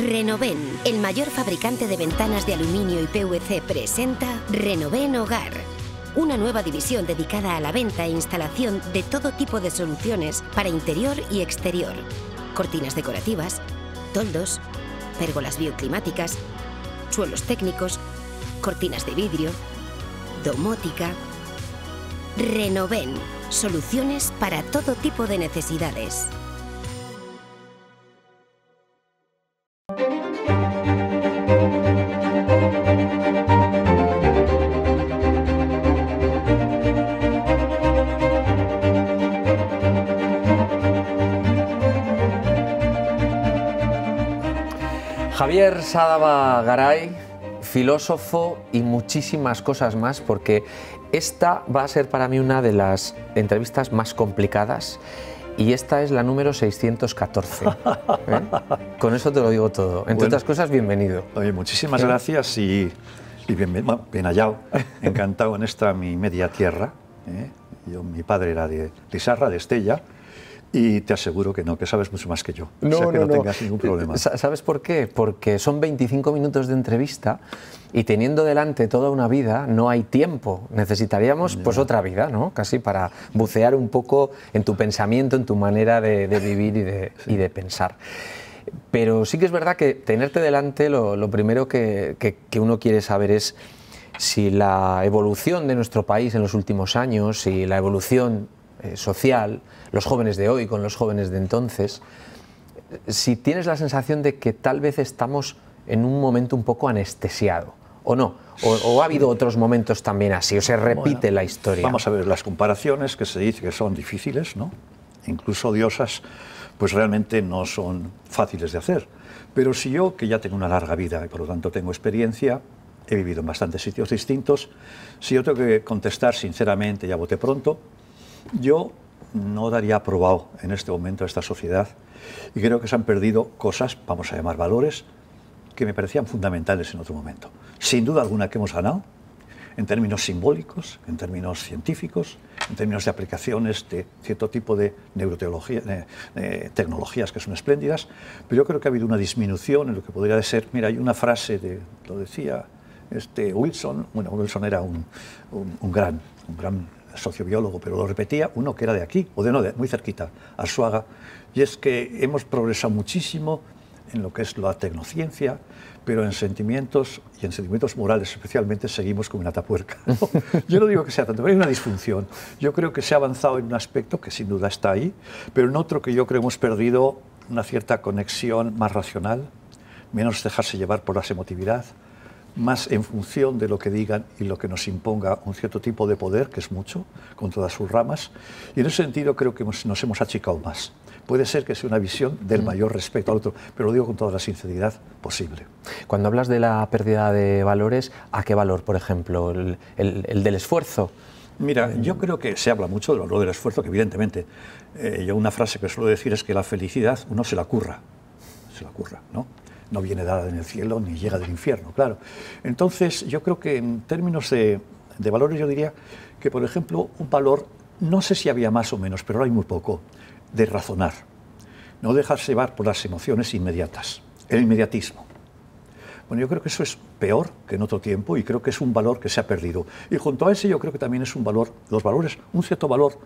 Renoven, el mayor fabricante de ventanas de aluminio y PVC, presenta Renoven Hogar. Una nueva división dedicada a la venta e instalación de todo tipo de soluciones para interior y exterior. Cortinas decorativas, toldos, pérgolas bioclimáticas, suelos técnicos, cortinas de vidrio, domótica. Renoven, soluciones para todo tipo de necesidades. Javier Sadaba Garay, filósofo y muchísimas cosas más, porque esta va a ser para mí una de las entrevistas más complicadas y esta es la número 614. ¿eh? Con eso te lo digo todo. Entre otras cosas, bienvenido. Oye, muchísimas gracias y, bien, bien, hallado. Encantado en esta mi media tierra. ¿eh? Yo, mi padre era de Lisarra, de Estella y te aseguro que no, que sabes mucho más que yo. No, o sea, que no, no, tengas ningún problema. ¿Sabes por qué? Porque son 25 minutos de entrevista y teniendo delante toda una vida no hay tiempo. Necesitaríamos pues otra vida, ¿no? Casi para bucear un poco en tu pensamiento, en tu manera de, de vivir y de, sí. y de, pensar. Pero sí que es verdad que tenerte delante lo, lo primero que, que, que uno quiere saber es si la evolución de nuestro país en los últimos años, si la evolución eh, social, los jóvenes de hoy con los jóvenes de entonces, si tienes la sensación de que tal vez estamos en un momento un poco anestesiado, o no, o, o ha habido otros momentos también así, o se repite bueno, la historia. Vamos a ver las comparaciones que se dice que son difíciles, ¿no? incluso odiosas, pues realmente no son fáciles de hacer. Pero si yo, que ya tengo una larga vida y por lo tanto tengo experiencia, he vivido en bastantes sitios distintos, si yo tengo que contestar sinceramente, ya voté pronto, yo no daría aprobado en este momento a esta sociedad y creo que se han perdido cosas, vamos a llamar valores, que me parecían fundamentales en otro momento. Sin duda alguna que hemos ganado, en términos simbólicos, en términos científicos, en términos de aplicaciones de cierto tipo de neurotecnología, de, de tecnologías que son espléndidas, pero yo creo que ha habido una disminución en lo que podría ser, mira, hay una frase, de, lo decía este Wilson, bueno, Wilson era un, un gran, un gran sociobiólogo, pero lo repetía uno que era de aquí, o de no, de muy cerquita, Arsuaga, y es que hemos progresado muchísimo en lo que es la tecnociencia, pero en sentimientos y en sentimientos morales especialmente seguimos como una tapuerca. ¿no? Yo no digo que sea tanto, pero hay una disfunción. Yo creo que se ha avanzado en un aspecto que sin duda está ahí, pero en otro que yo creo hemos perdido una cierta conexión más racional, menos dejarse llevar por la emotividad, más en función de lo que digan y lo que nos imponga un cierto tipo de poder, que es mucho, con todas sus ramas. Y en ese sentido creo que nos hemos achicado más. Puede ser que sea una visión del mayor respeto al otro, pero lo digo con toda la sinceridad posible. Cuando hablas de la pérdida de valores, ¿a qué valor, por ejemplo? ¿El, el, el del esfuerzo? Mira, yo creo que se habla mucho del valor del esfuerzo, que evidentemente, eh, yo una frase que suelo decir es que la felicidad uno se la curra, se la curra, ¿no? No viene dada en el cielo ni llega del infierno, claro. Entonces, yo creo que en términos de, valores, yo diría que, por ejemplo, un valor, no sé si había más o menos, pero hay muy poco, de razonar. No dejarse llevar por las emociones inmediatas, el inmediatismo. Bueno, yo creo que eso es peor que en otro tiempo y creo que es un valor que se ha perdido. Y junto a ese yo creo que también es un valor, los valores, un cierto valor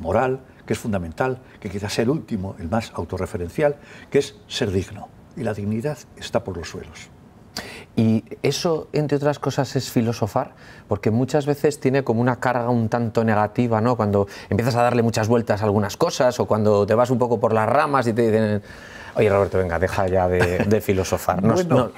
moral, que es fundamental, que quizás sea el último, el más autorreferencial, que es ser digno y la dignidad está por los suelos. Y eso, entre otras cosas, es filosofar, porque muchas veces tiene como una carga un tanto negativa, ¿no? Cuando empiezas a darle muchas vueltas a algunas cosas o cuando te vas un poco por las ramas y te dicen, oye Roberto, venga, deja ya de, de filosofar. Nos, bueno,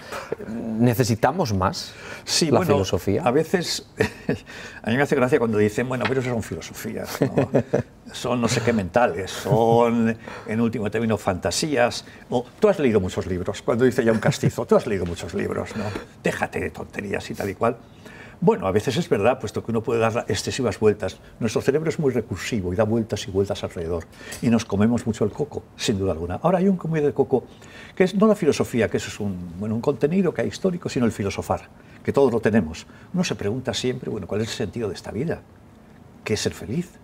no, ¿Necesitamos más sí, la bueno, filosofía? A veces, a mí me hace gracia cuando dicen, bueno, pero eso son filosofías, ¿no? son no sé qué mentales, son en último término fantasías. O, tú has leído muchos libros, cuando dice ya un castizo, tú has leído muchos libros, ¿no? Déjate de tonterías y tal y cual. Bueno, a veces es verdad, puesto que uno puede dar excesivas vueltas. Nuestro cerebro es muy recursivo y da vueltas y vueltas alrededor. Y nos comemos mucho el coco, sin duda alguna. Ahora hay un comida de coco que es no la filosofía, que eso es un, bueno, un contenido que hay histórico, sino el filosofar, que todos lo tenemos. Uno se pregunta siempre, bueno, ¿cuál es el sentido de esta vida? ¿Qué es ser feliz?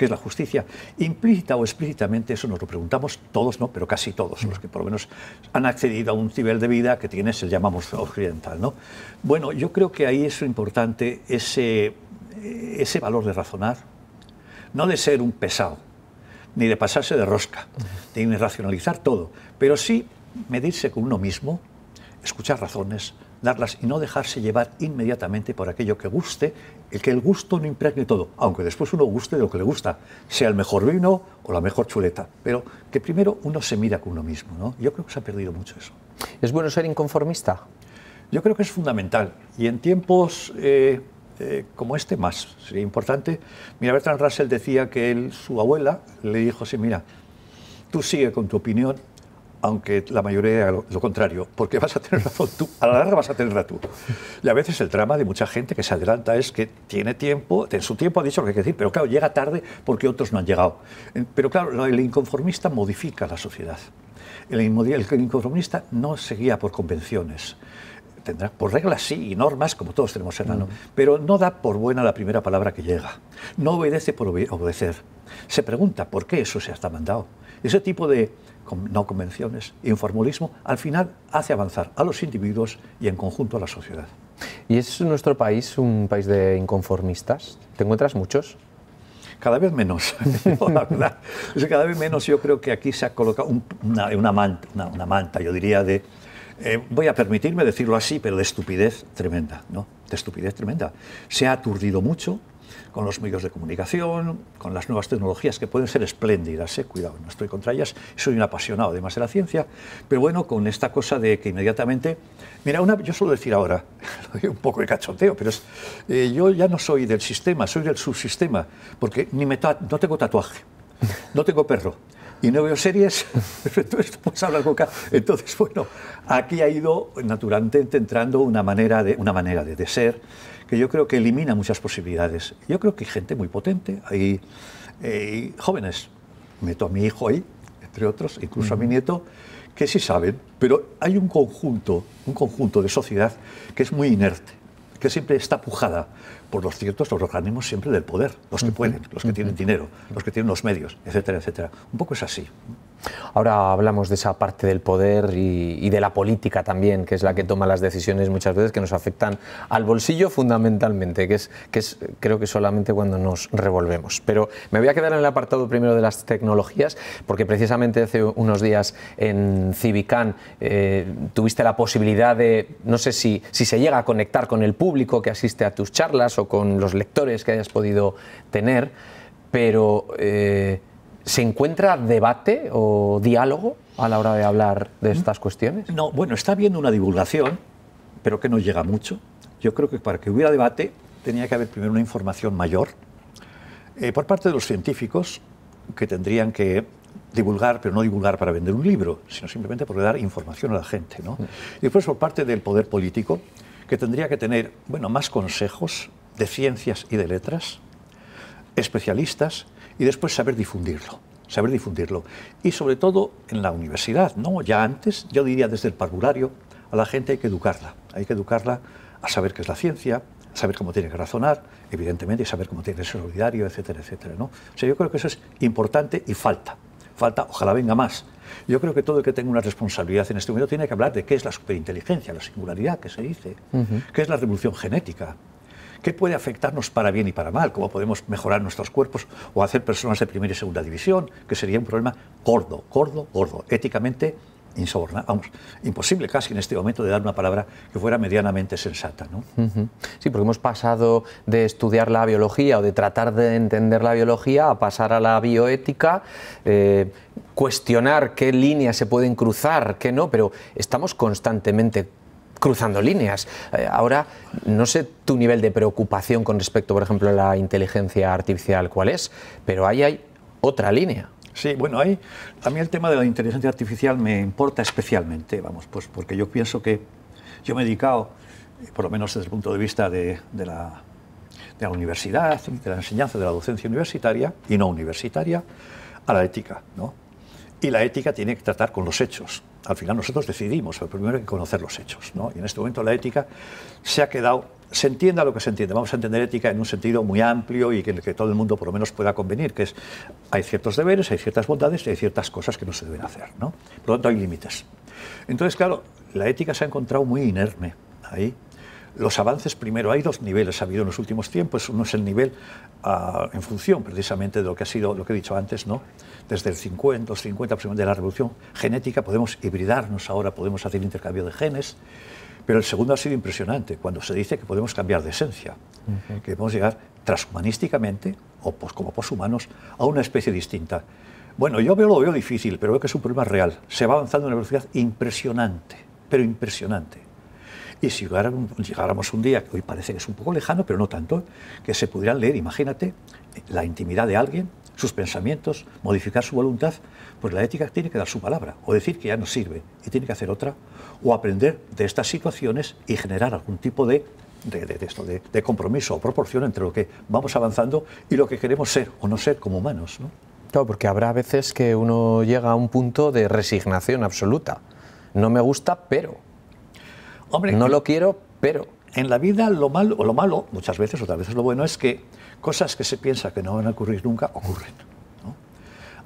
¿Qué es la justicia? Implícita o explícitamente, eso nos lo preguntamos todos, ¿no? pero casi todos, los que por lo menos han accedido a un nivel de vida que tiene, se llamamos occidental. ¿no? Bueno, yo creo que ahí es importante ese, ese valor de razonar, no de ser un pesado, ni de pasarse de rosca, ni de racionalizar todo, pero sí medirse con uno mismo, escuchar razones, darlas y no dejarse llevar inmediatamente por aquello que guste, el que el gusto no impregne todo, aunque después uno guste de lo que le gusta, sea el mejor vino o la mejor chuleta, pero que primero uno se mira con uno mismo. ¿no? Yo creo que se ha perdido mucho eso. ¿Es bueno ser inconformista? Yo creo que es fundamental y en tiempos eh, eh, como este más sería importante. Mira, Bertrand Russell decía que él, su abuela le dijo así, mira, tú sigue con tu opinión, aunque la mayoría haga lo, contrario, porque vas a tener razón tú, a la larga vas a tenerla tú. Y a veces el drama de mucha gente que se adelanta es que tiene tiempo, en su tiempo ha dicho lo que hay que decir, pero claro, llega tarde porque otros no han llegado. Pero claro, el inconformista modifica la sociedad. El, el inconformista no se guía por convenciones. Tendrá por reglas sí y normas, como todos tenemos hermano, mm. pero no da por buena la primera palabra que llega. No obedece por obedecer. Se pregunta por qué eso se ha mandado. Ese tipo de no convenciones, informulismo, al final hace avanzar a los individuos y en conjunto a la sociedad. ¿Y es nuestro país un país de inconformistas? ¿Te encuentras muchos? Cada vez menos, la verdad. cada vez menos yo creo que aquí se ha colocado una, manta, una, manta, yo diría, de, eh, voy a permitirme decirlo así, pero de estupidez tremenda, ¿no? De estupidez tremenda. Se ha aturdido mucho, con los medios de comunicación, con las nuevas tecnologías que pueden ser espléndidas, ¿eh? cuidado, no estoy contra ellas, soy un apasionado además de la ciencia, pero bueno, con esta cosa de que inmediatamente, mira, yo suelo decir ahora, un poco de cachoteo, pero eh, yo ya no soy del sistema, soy del subsistema, porque ni me no tengo tatuaje, no tengo perro, y no veo series, entonces pues hablar con Entonces, bueno, aquí ha ido naturalmente entrando una manera de, una manera de ser que yo creo que elimina muchas posibilidades. Yo creo que hay gente muy potente, hay eh, jóvenes, meto a mi hijo ahí, entre otros, incluso a mi nieto, que sí saben, pero hay un conjunto, un conjunto de sociedad que es muy inerte, que siempre está pujada por los ciertos los organismos siempre del poder, los que pueden, los que tienen dinero, los que tienen los medios, etcétera, etcétera. Un poco es así. Ahora hablamos de esa parte del poder y, de la política también, que es la que toma las decisiones muchas veces que nos afectan al bolsillo fundamentalmente, que es, que es creo que solamente cuando nos revolvemos. Pero me voy a quedar en el apartado primero de las tecnologías, porque precisamente hace unos días en Civicán eh, tuviste la posibilidad de, no sé si, si se llega a conectar con el público que asiste a tus charlas o con los lectores que hayas podido tener, pero... Eh, ¿Se encuentra debate o diálogo a la hora de hablar de estas cuestiones? No, bueno, está habiendo una divulgación, pero que no llega mucho. Yo creo que para que hubiera debate tenía que haber primero una información mayor eh, por parte de los científicos que tendrían que divulgar, pero no divulgar para vender un libro, sino simplemente por dar información a la gente. ¿no? Y después por parte del poder político, que tendría que tener bueno, más consejos de ciencias y de letras, especialistas, y después saber difundirlo, saber difundirlo. Y sobre todo en la universidad, ¿no? Ya antes, yo diría desde el parvulario, a la gente hay que educarla, hay que educarla a saber qué es la ciencia, a saber cómo tiene que razonar, evidentemente, y saber cómo tiene que ser solidario, etcétera, etcétera, ¿no? O sea, yo creo que eso es importante y falta, falta, ojalá venga más. Yo creo que todo el que tenga una responsabilidad en este momento tiene que hablar de qué es la superinteligencia, la singularidad que se dice, qué es la revolución genética, ¿Qué puede afectarnos para bien y para mal? ¿Cómo podemos mejorar nuestros cuerpos o hacer personas de primera y segunda división? Que sería un problema gordo, gordo, gordo, éticamente insobornable, vamos, imposible casi en este momento de dar una palabra que fuera medianamente sensata. ¿no? Sí, porque hemos pasado de estudiar la biología o de tratar de entender la biología a pasar a la bioética, eh, cuestionar qué líneas se pueden cruzar, qué no, pero estamos constantemente cruzando líneas. Eh, ahora, no sé tu nivel de preocupación con respecto, por ejemplo, a la inteligencia artificial, cuál es, pero ahí hay otra línea. Sí, bueno, ahí a mí el tema de la inteligencia artificial me importa especialmente, vamos, pues porque yo pienso que yo me he dedicado, por lo menos desde el punto de vista de, de la, de la universidad, de la enseñanza de la docencia universitaria y no universitaria, a la ética, ¿no? Y la ética tiene que tratar con los hechos. Al final nosotros decidimos, pero primero hay que conocer los hechos. ¿no? Y en este momento la ética se ha quedado, se entienda lo que se entiende. Vamos a entender ética en un sentido muy amplio y que, que todo el mundo por lo menos pueda convenir, que es hay ciertos deberes, hay ciertas bondades y hay ciertas cosas que no se deben hacer. ¿no? Por lo tanto hay límites. Entonces, claro, la ética se ha encontrado muy inerme ahí. Los avances, primero, hay dos niveles ha habido en los últimos tiempos. Uno es el nivel ah, en función precisamente de lo que ha sido, lo que he dicho antes, ¿no? Desde el 50, los 50 de la revolución genética, podemos hibridarnos ahora, podemos hacer intercambio de genes. Pero el segundo ha sido impresionante, cuando se dice que podemos cambiar de esencia, que podemos llegar transhumanísticamente, o pues, como poshumanos, a una especie distinta. Bueno, yo veo, lo veo difícil, pero veo que es un problema real. Se va avanzando a una velocidad impresionante, pero impresionante. Y si llegáramos un día, que hoy parece que es un poco lejano, pero no tanto, que se pudieran leer, imagínate, la intimidad de alguien, sus pensamientos, modificar su voluntad, pues la ética tiene que dar su palabra, o decir que ya no sirve y tiene que hacer otra, o aprender de estas situaciones y generar algún tipo de, de, de compromiso o proporción entre lo que vamos avanzando y lo que queremos ser o no ser como humanos. ¿no? Claro, porque habrá veces que uno llega a un punto de resignación absoluta. No me gusta, pero Hombre, no lo quiero, pero... En la vida lo malo, o lo malo, muchas veces, otras veces lo bueno, es que cosas que se piensa que no van a ocurrir nunca, ocurren.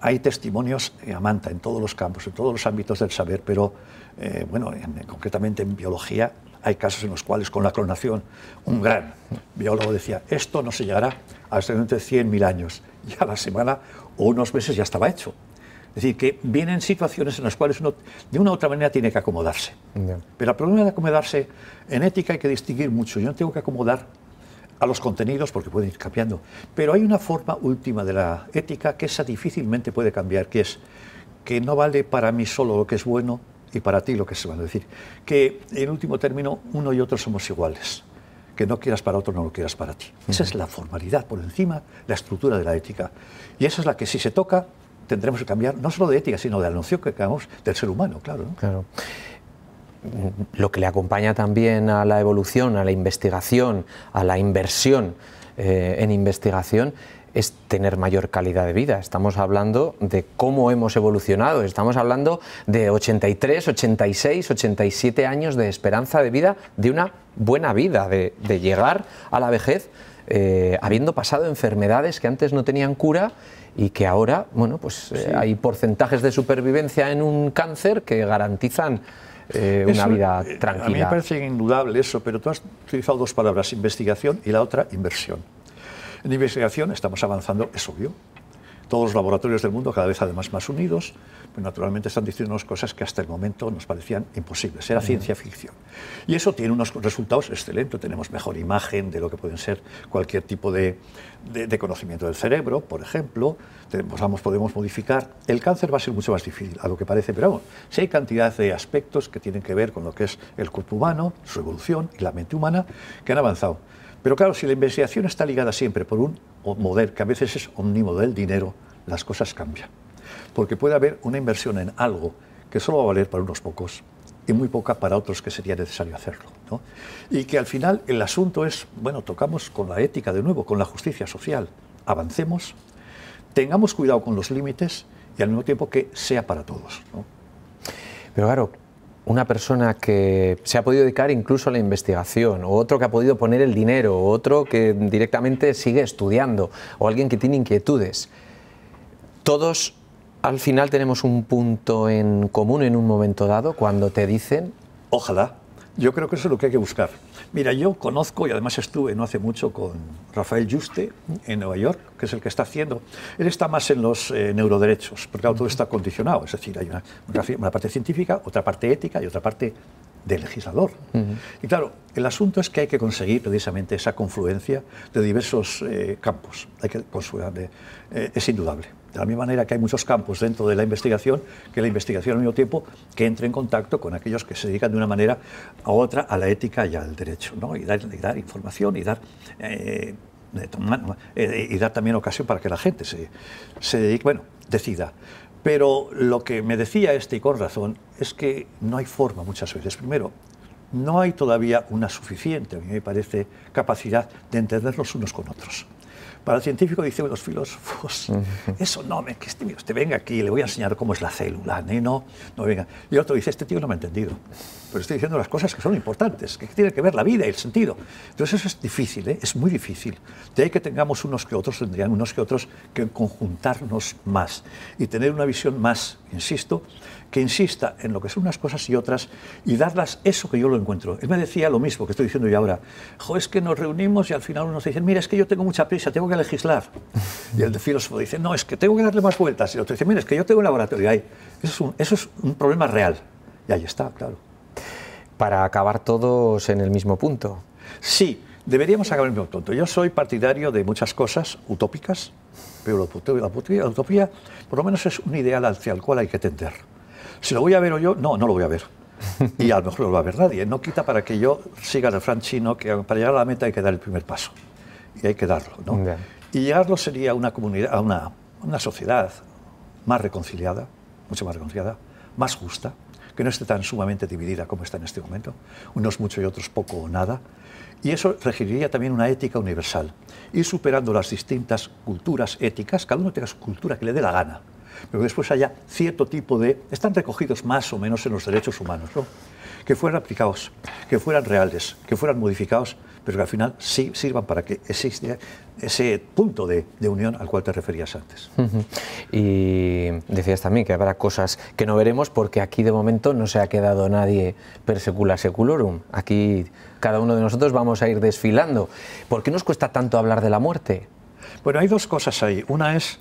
Hay testimonios eh, a manta en todos los campos, en todos los ámbitos del saber, pero eh, bueno, concretamente en biología hay casos en los cuales con la clonación un gran biólogo decía, esto no se llegará hasta dentro de 100.000 años, y a la semana o unos meses ya estaba hecho. Es decir, que vienen situaciones en las cuales uno de una u otra manera tiene que acomodarse. Pero el problema de acomodarse, en ética hay que distinguir mucho. Yo no tengo que acomodar a los contenidos porque pueden ir cambiando. Pero hay una forma última de la ética que esa difícilmente puede cambiar, que es que no vale para mí solo lo que es bueno y para ti lo que es malo. Es decir, que en último término uno y otro somos iguales. Que no quieras para otro, no lo quieras para ti. Esa es la formalidad por encima, la estructura de la ética. Y esa es la que si se toca, tendremos que cambiar no solo de ética, sino de noción que hagamos del ser humano, claro. Claro. Lo que le acompaña también a la evolución, a la investigación, a la inversión eh, en investigación, es tener mayor calidad de vida. Estamos hablando de cómo hemos evolucionado, estamos hablando de 83, 86, 87 años de esperanza de vida, de una buena vida, de, llegar a la vejez eh, habiendo pasado enfermedades que antes no tenían cura y que ahora, bueno, pues eh, hay porcentajes de supervivencia en un cáncer que garantizan eh, una vida tranquila. A mí me parece indudable eso, pero tú has utilizado dos palabras, investigación y la otra, inversión. En investigación estamos avanzando, es obvio. Todos los laboratorios del mundo cada vez además más unidos, pues naturalmente están diciéndonos cosas que hasta el momento nos parecían imposibles. Era ciencia ficción. Y eso tiene unos resultados excelentes. Tenemos mejor imagen de lo que pueden ser cualquier tipo de, de, conocimiento del cerebro, por ejemplo. Tenemos, podemos modificar. El cáncer va a ser mucho más difícil, a lo que parece, pero bueno, si hay cantidad de aspectos que tienen que ver con lo que es el cuerpo humano, su evolución y la mente humana, que han avanzado. Pero claro, si la investigación está ligada siempre por un modelo, que a veces es omnímodo del dinero, las cosas cambian porque puede haber una inversión en algo que solo va a valer para unos pocos y muy poca para otros que sería necesario hacerlo. Y que al final el asunto es, bueno, tocamos con la ética de nuevo, con la justicia social, avancemos, tengamos cuidado con los límites y al mismo tiempo que sea para todos. Pero claro, una persona que se ha podido dedicar incluso a la investigación, o otro que ha podido poner el dinero, o otro que directamente sigue estudiando, o alguien que tiene inquietudes, todos al final tenemos un punto en común en un momento dado cuando te dicen... Ojalá. Yo creo que eso es lo que hay que buscar. Mira, yo conozco y además estuve no hace mucho con Rafael Juste en Nueva York, que es el que está haciendo. Él está más en los eh, neuroderechos, porque todo está condicionado. Es decir, hay una, parte científica, otra parte ética y otra parte del legislador. Y claro, el asunto es que hay que conseguir precisamente esa confluencia de diversos eh, campos. Hay que, eh, es indudable. De la misma manera que hay muchos campos dentro de la investigación, que la investigación al mismo tiempo que entre en contacto con aquellos que se dedican de una manera a otra a la ética y al derecho, ¿no? y, dar, información y dar, eh, eh, y dar también ocasión para que la gente se, se dedique, bueno, decida. Pero lo que me decía este, y con razón, es que no hay forma muchas veces. Primero, no hay todavía una suficiente, a mí me parece, capacidad de entendernos unos con otros. Para el científico, dicen los filósofos, eso no, me, que este, usted venga aquí, le voy a enseñar cómo es la célula, no, no venga. Y otro dice, este tío no me ha entendido, pero estoy diciendo las cosas que son importantes, que tienen que ver la vida y el sentido. Entonces eso es difícil, ¿eh? es muy difícil. De ahí que tengamos unos que otros, tendrían unos que otros que conjuntarnos más y tener una visión más, insisto, que insista en lo que son unas cosas y otras y darlas eso que yo lo encuentro. Él me decía lo mismo que estoy diciendo yo ahora. Jo, es que nos reunimos y al final uno nos dice, mira, es que yo tengo mucha prisa, tengo que legislar. Y el filósofo dice, no, es que tengo que darle más vueltas. Y el otro dice, mira, es que yo tengo un laboratorio ahí. Eso es un, eso es un problema real. Y ahí está, claro. Para acabar todos en el mismo punto. Sí, deberíamos acabar en el mismo punto. Yo soy partidario de muchas cosas utópicas, pero la utopía, la utopía por lo menos es un ideal hacia el cual hay que tender. Si lo voy a ver o yo, no, no lo voy a ver. Y a lo mejor no lo va a ver nadie. No quita para que yo siga el refrán chino que para llegar a la meta hay que dar el primer paso. Y hay que darlo. ¿no? Y llegarlo sería una comunidad, a una, una sociedad más reconciliada, mucho más reconciliada, más justa, que no esté tan sumamente dividida como está en este momento, unos mucho y otros poco o nada. Y eso requeriría también una ética universal, ir superando las distintas culturas éticas, cada uno tenga su cultura que le dé la gana pero después haya cierto tipo de... Están recogidos más o menos en los derechos humanos, ¿no? que fueran aplicados, que fueran reales, que fueran modificados, pero que al final sí sirvan para que exista ese punto de, unión al cual te referías antes. Y decías también que habrá cosas que no veremos porque aquí de momento no se ha quedado nadie per secula seculorum. Aquí cada uno de nosotros vamos a ir desfilando. ¿Por qué nos cuesta tanto hablar de la muerte? Bueno, hay dos cosas ahí. Una es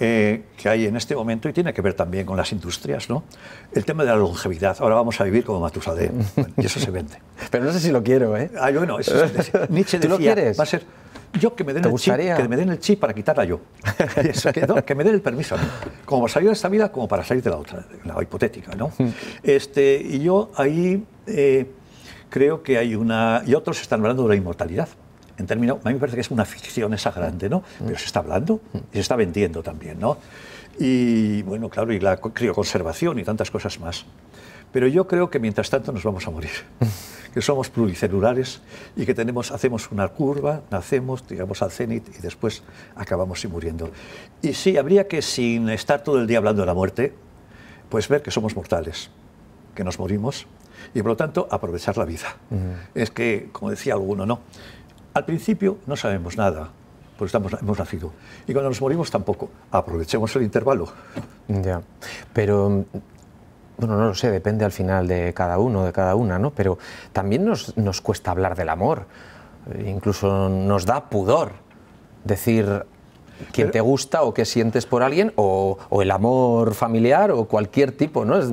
eh, que hay en este momento y tiene que ver también con las industrias, ¿no? El tema de la longevidad. Ahora vamos a vivir como Matusalén y eso se vende. Pero no sé si lo quiero, ¿eh? Ah, bueno, eso es, Nietzsche decía, lo quieres? va a ser yo que me den el chip, que me den el chip para quitarla yo. que, me den el permiso. Como para salir de esta vida, como para salir de la otra, la hipotética, ¿no? Este, y yo ahí eh, creo que hay una... Y otros están hablando de la inmortalidad en términos, a mí me parece que es una ficción esa grande, ¿no? Pero se está hablando y se está vendiendo también, ¿no? Y bueno, claro, y la crioconservación y tantas cosas más. Pero yo creo que mientras tanto nos vamos a morir, que somos pluricelulares y que tenemos, hacemos una curva, nacemos, llegamos al cenit y después acabamos y muriendo. Y sí, habría que, sin estar todo el día hablando de la muerte, pues ver que somos mortales, que nos morimos y por lo tanto aprovechar la vida. Es que, como decía alguno, ¿no? Al principio no sabemos nada, porque estamos, hemos nacido. Y cuando nos morimos tampoco. Aprovechemos el intervalo. Ya. Pero, bueno, no lo sé, depende al final de cada uno, de cada una, ¿no? Pero también nos, nos cuesta hablar del amor. Eh, incluso nos da pudor decir quién te gusta o qué sientes por alguien, o, o, el amor familiar o cualquier tipo, ¿no? Es,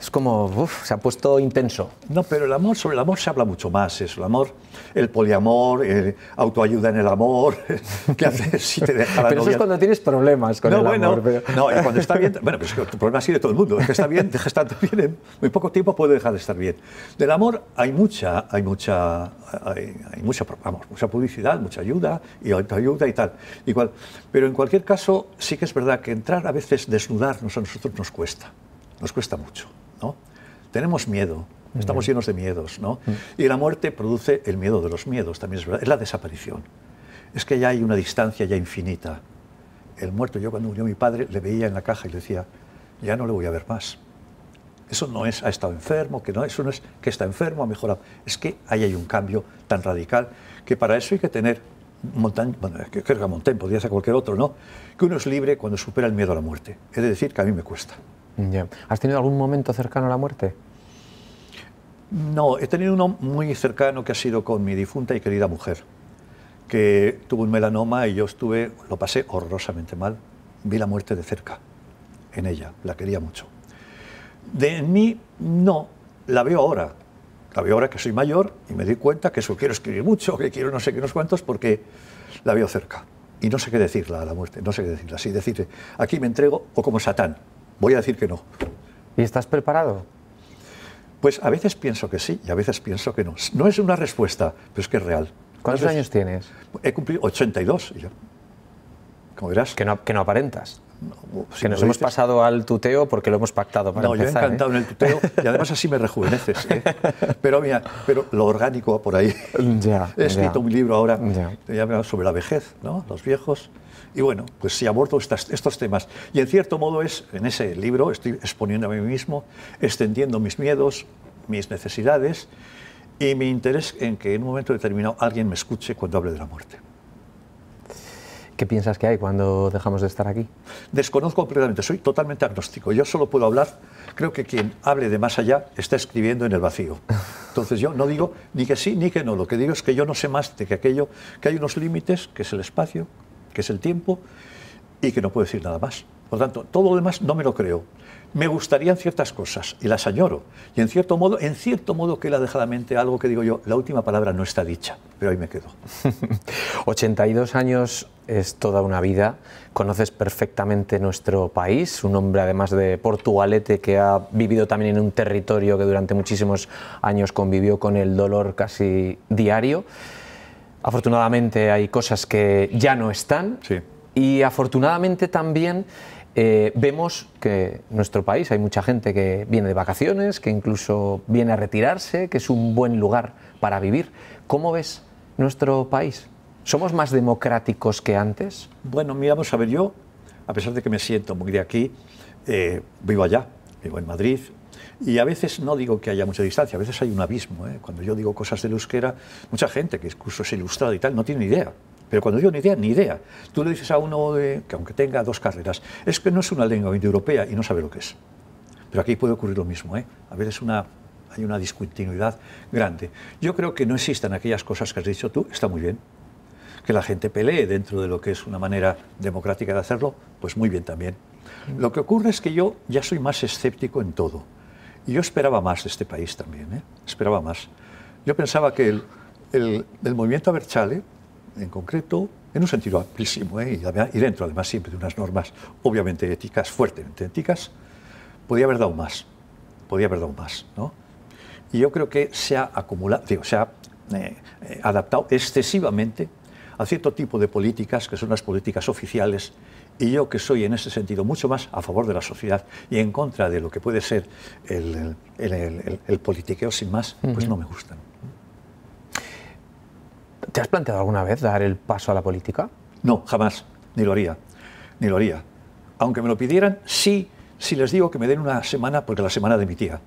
es como, uf, se ha puesto intenso. No, pero el amor, sobre el amor se habla mucho más, eso, el amor, el poliamor, el autoayuda en el amor, qué haces si te deja la Pero eso es cuando tienes problemas con el amor. Pero... No, cuando está bien, bueno, pues tu problema sigue todo el mundo, es que está bien, deja estar bien, en muy poco tiempo puede dejar de estar bien. Del amor hay mucha, hay mucha, hay, mucha, vamos, mucha publicidad, mucha ayuda y autoayuda y tal, igual. Pero en cualquier caso, sí que es verdad que entrar a veces, desnudarnos a nosotros nos cuesta, nos cuesta mucho. ¿No? Tenemos miedo, estamos llenos de miedos, ¿no? Y la muerte produce el miedo de los miedos, también es verdad, es la desaparición. Es que ya hay una distancia ya infinita. El muerto, yo cuando murió mi padre, le veía en la caja y le decía, ya no le voy a ver más. Eso no es, ha estado enfermo, que no, eso no es que está enfermo, ha mejorado. Es que ahí hay un cambio tan radical que para eso hay que tener, Montaigne, bueno, que carga Montaigne, podría ser cualquier otro, ¿no? Que uno es libre cuando supera el miedo a la muerte. Es decir, que a mí me cuesta. ¿Has tenido algún momento cercano a la muerte? No, he tenido uno muy cercano que ha sido con mi difunta y querida mujer, que tuvo un melanoma y yo estuve, lo pasé horrorosamente mal. Vi la muerte de cerca, en ella, la quería mucho. De mí, no, la veo ahora. La veo ahora que soy mayor y me di cuenta que eso quiero escribir mucho, que quiero no sé qué, unos cuantos, porque la veo cerca. Y no sé qué decirla a la muerte, no sé qué decirla. Si decirle, aquí me entrego o como Satán, Voy a decir que no. ¿Y estás preparado? Pues a veces pienso que sí y a veces pienso que no. No es una respuesta, pero es que es real. ¿Cuántos años tienes? He cumplido 82 ya. Como. Que no, que no aparentas. si que nos hemos dices- pasado al tuteo porque lo hemos pactado para No, yo he empezar. ¿eh? encantado en el tuteo y además así me rejuveneces. ¿eh? Pero mira, pero lo orgánico va por ahí. Ya, He escrito ya. un libro ahora Ya. que llama sobre la vejez, ¿no? los viejos. Y bueno, pues sí abordo estas- estos temas. Y en cierto modo es, en ese libro estoy exponiendo a mí mismo, extendiendo mis miedos, mis necesidades y mi interés en que en un momento determinado alguien me escuche cuando hable de la muerte. ¿Qué piensas que hay cuando dejamos de estar aquí? Desconozco completamente, soy totalmente agnóstico. Yo solo puedo hablar, creo que quien hable de más allá está escribiendo en el vacío. Entonces yo no digo ni que sí ni que no, lo que digo es que yo no sé más de que aquello, que hay unos límites, que es el espacio, que es el tiempo y que no puedo decir nada más. Por lo tanto, todo lo demás no me lo creo. Me gustarían ciertas cosas y las añoro. Y en cierto modo, en cierto modo queda dejadamente algo que digo yo, la última palabra no está dicha, pero ahí me quedo. 82 años es toda una vida, conoces perfectamente nuestro país, un hombre además de portugalete que ha vivido también en un territorio que durante muchísimos años convivió con el dolor casi diario. Afortunadamente hay cosas que ya no están Sí. y afortunadamente también eh, vemos que en nuestro país hay mucha gente que viene de vacaciones, que incluso viene a retirarse, que es un buen lugar para vivir. ¿Cómo ves nuestro país? ¿Somos más democráticos que antes? Bueno, mira, vamos a ver, yo, a pesar de que me siento muy de aquí, eh, vivo allá, vivo en Madrid, y a veces no digo que haya mucha distancia, a veces hay un abismo. ¿eh? Cuando yo digo cosas del euskera, mucha gente que incluso es ilustrada y tal, no tiene idea. Pero cuando digo ni idea, ni idea. Tú le dices a uno de- que aunque tenga dos carreras, es que no es una lengua indoeuropea y no sabe lo que es. Pero aquí puede ocurrir lo mismo. ¿eh? A veces una, hay una discontinuidad grande. Yo creo que no existan aquellas cosas que has dicho tú, está muy bien que la gente pelee dentro de lo que es una manera democrática de hacerlo, pues muy bien también. Lo que ocurre es que yo ya soy más escéptico en todo. Y yo esperaba más de este país también, ¿eh? esperaba más. Yo pensaba que el, el- el movimiento Abertzale, en concreto, en un sentido amplísimo, ¿eh? y, dentro además siempre de unas normas obviamente éticas, fuertemente éticas, podía haber dado más, podía haber dado más, ¿no? Y yo creo que se ha acumulado, digo, se ha eh, adaptado excesivamente a cierto tipo de políticas que son las políticas oficiales y yo que soy en ese sentido mucho más a favor de la sociedad y en contra de lo que puede ser el, el- el- el- el politiqueo sin más, pues no me gustan. ¿Te has planteado alguna vez dar el paso a la política? No, jamás, ni lo haría, ni lo haría. Aunque me lo pidieran, sí, si les digo que me den una semana, porque la semana de mi tía.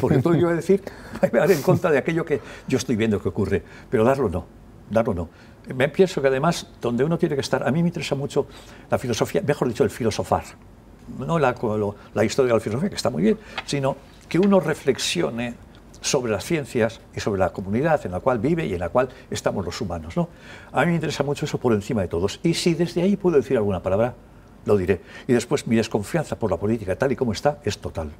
Porque todo yo a decir, a dar en contra de aquello que yo estoy viendo que ocurre, pero darlo no, darlo no. Me pienso que además, donde uno tiene que estar, a mí me interesa mucho la filosofía, mejor dicho, el filosofar. No la, la historia de la filosofía, que está muy bien, sino que uno reflexione sobre las ciencias y sobre la comunidad en la cual vive y en la cual estamos los humanos. ¿no? A mí me interesa mucho eso por encima de todos. Y si desde ahí puedo decir alguna palabra, lo diré. Y después mi desconfianza por la política tal y como está es total.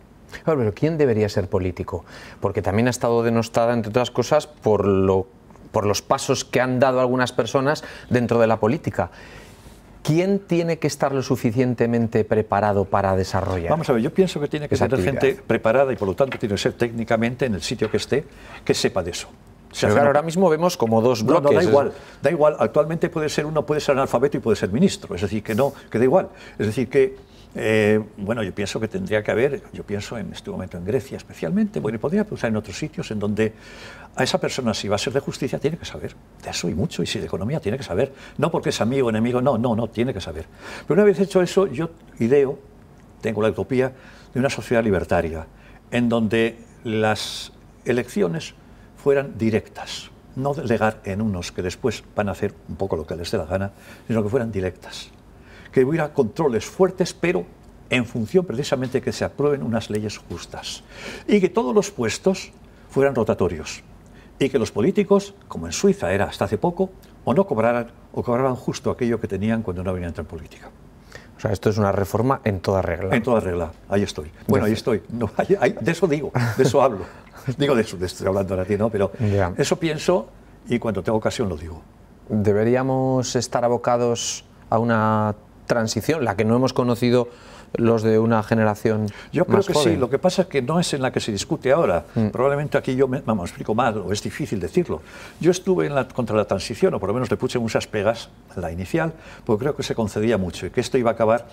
Claro, pero ¿quién debería ser político? Porque también ha estado denostada, entre otras cosas, por, lo, por los pasos que han dado algunas personas dentro de la política. ¿Quién tiene que estar lo suficientemente preparado para desarrollar? Vamos a ver, yo pienso que tiene que actividad. gente preparada y por lo tanto tiene que ser técnicamente en el sitio que esté, que sepa de eso. Se Pero hace claro, una- ahora mismo vemos como dos No, no, bloques. da igual, da igual. Actualmente puede ser uno puede ser analfabeto y puede ser ministro, es decir, que no, que da igual. Es decir, que, eh, bueno, yo pienso que tendría que haber, yo pienso en este momento en Grecia especialmente, bueno, y podría pensar en otros sitios en donde a esa persona, si va a ser de justicia, tiene que saber de eso y mucho, y si de economía, tiene que saber. No porque es amigo o enemigo, no, no, no, tiene que saber. Pero una vez hecho eso, yo ideo, tengo la utopía de una sociedad libertaria, en donde las elecciones fueran directas, no delegar en unos que después van a hacer un poco lo que les dé la gana, sino que fueran directas. Que hubiera controles fuertes, pero en función precisamente que se aprueben unas leyes justas. Y que todos los puestos fueran rotatorios. Y que los políticos, como en Suiza era hasta hace poco, o no cobraran o cobraban justo aquello que tenían cuando no venían a entrar en política. O sea, esto es una reforma en toda regla. En toda regla, ahí estoy. Bueno, ahí estoy. No, ahí- ahí- de eso digo, de eso hablo. Digo de eso, de estoy hablando ahora a ti, ¿no? Pero Ya. eso pienso y cuando tengo ocasión lo digo. ¿Deberíamos estar abocados a una transición, la que no hemos conocido los de una generación Yo creo más que joven? sí, lo que pasa es que no es en la que se discute ahora. Probablemente aquí yo me, vamos, explico mal, o es difícil decirlo. Yo estuve en la, contra la transición, o por lo menos le puse muchas pegas a la inicial, porque creo que se concedía mucho y que esto iba a acabar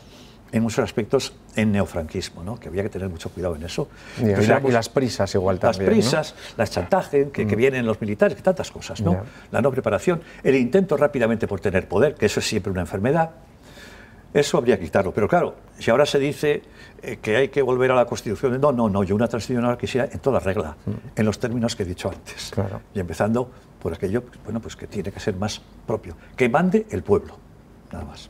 en muchos aspectos en neofranquismo, ¿no? que había que tener mucho cuidado en eso. Y, Entonces, la- y las prisas igual las también. ¿no? prisas, las chantajes que, que vienen los militares, que tantas cosas, ¿no? Ya. La no preparación, el intento rápidamente por tener poder, que eso es siempre una enfermedad. Eso habría que quitarlo. Pero claro, si ahora se dice eh, que hay que volver a la Constitución, no, no, no, yo una transición ahora quisiera en toda regla, en los términos que he dicho antes. Mm. Claro. Y empezando por aquello, bueno, pues que tiene que ser más propio, que mande el pueblo, nada más.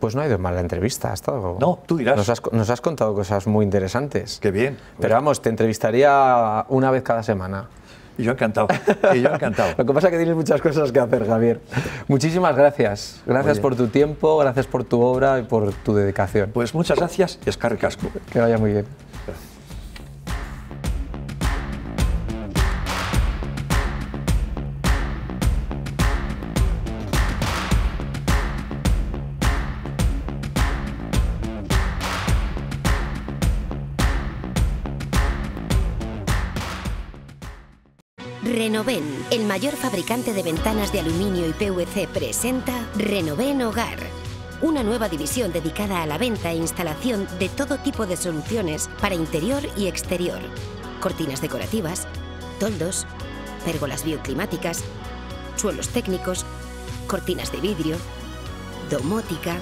Pues no ha ido mal la entrevista, ha estado... No, tú dirás. Nos has, nos has contado cosas muy interesantes. Qué bien. Pero vamos, te entrevistaría una vez cada semana. Y yo encantado, y yo encantado. Lo que pasa es que tienes muchas cosas que hacer, Javier. Muchísimas gracias. Gracias Oye. por tu tiempo, gracias por tu obra y por tu dedicación. Pues muchas gracias y casco. Que vaya muy bien. Mayor fabricante de ventanas de aluminio y PVC, presenta Renoven Hogar. Una nueva división dedicada a la venta e instalación de todo tipo de soluciones para interior y exterior. Cortinas decorativas, toldos, pérgolas bioclimáticas, suelos técnicos, cortinas de vidrio, domótica.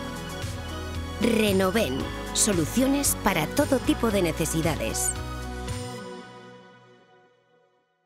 Renoven, soluciones para todo tipo de necesidades.